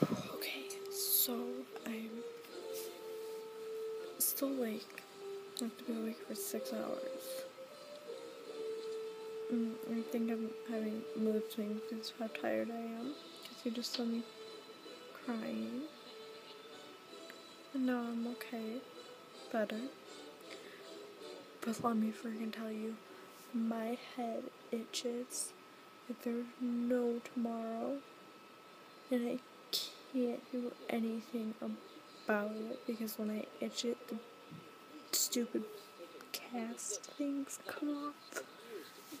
Okay, so I'm still awake. I have to be awake for six hours. Mm, I think I'm having mood swings because of how tired I am. Because you just saw me crying. And now I'm okay. Better. But let me freaking tell you, my head itches like there's no tomorrow. And I can't do anything about it because when I itch it, the stupid cast things come off.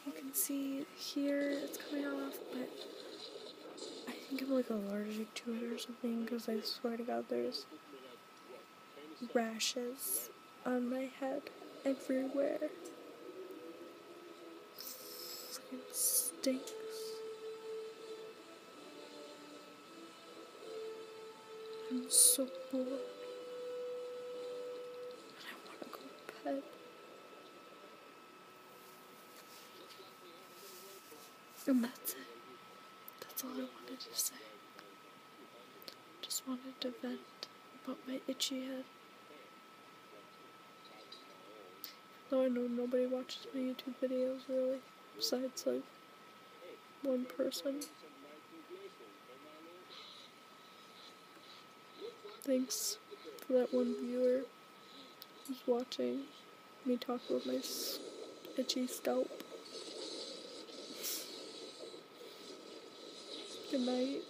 You can see here it's coming off, but I think I'm like allergic to it or something because I swear to God there's rashes on my head everywhere. I'm so bored. And I want to go to bed. And that's it. That's all I wanted to say. Just wanted to vent about my itchy head. Though I know nobody watches my YouTube videos really, besides like one person. Thanks for that one viewer who's watching me talk about my itchy scalp. Good night.